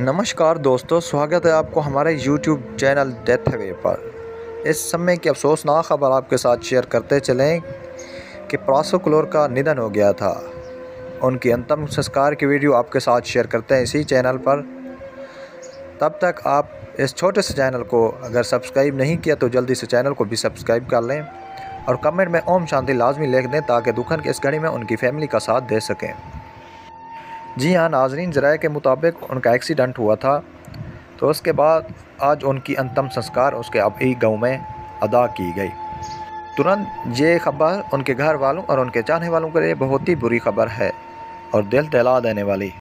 नमस्कार दोस्तों, स्वागत है आपको हमारे YouTube चैनल डेथ वे पर। इस समय की अफसोसनाक खबर आपके साथ शेयर करते चलें कि प्रासो क्लोर का निधन हो गया था। उनकी अंतिम संस्कार की वीडियो आपके साथ शेयर करते हैं इसी चैनल पर। तब तक आप इस छोटे से चैनल को अगर सब्सक्राइब नहीं किया तो जल्दी से चैनल को भी सब्सक्राइब कर लें और कमेंट में ओम शांति लाजमी लिख दें ताकि दुखन की इस घड़ी में उनकी फैमिली का साथ दे सकें। जी हाँ नाजरीन, ज़राए के मुताबिक उनका एक्सीडेंट हुआ था। तो उसके बाद आज उनकी अंतम संस्कार उसके अब ही गाँव में अदा की गई। तुरंत ये खबर उनके घर वालों और उनके चाहने वालों के लिए बहुत ही बुरी खबर है और दिल दहला देने वाली।